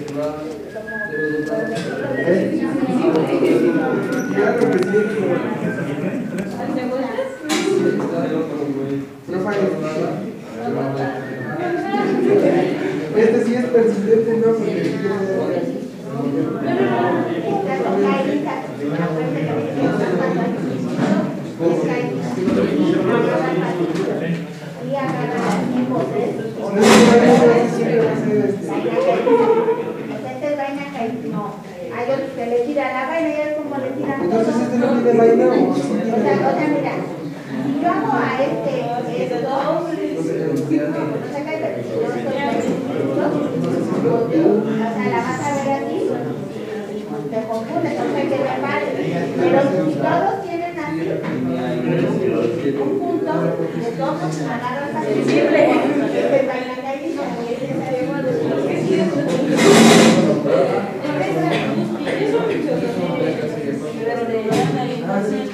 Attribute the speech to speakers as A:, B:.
A: Sí. Este sí es ¿no?
B: Y agarrar el tiempo de
A: no es que va a ser este.
B: Esta es vaina que no. Hay otros que le tiran la vaina y es como le tiran todo.
A: Entonces este no tiene vaina o
B: sea, o sea, mira, si yo hago a este esto, no se cae, pero si yo estoy esto, o sea, la vas a ver aquí, te confunde, entonces hay que ver varios. Pero si todos tienen así, un punto, de todos agarras así. Este vaina que hay, no, y este sabemos Este,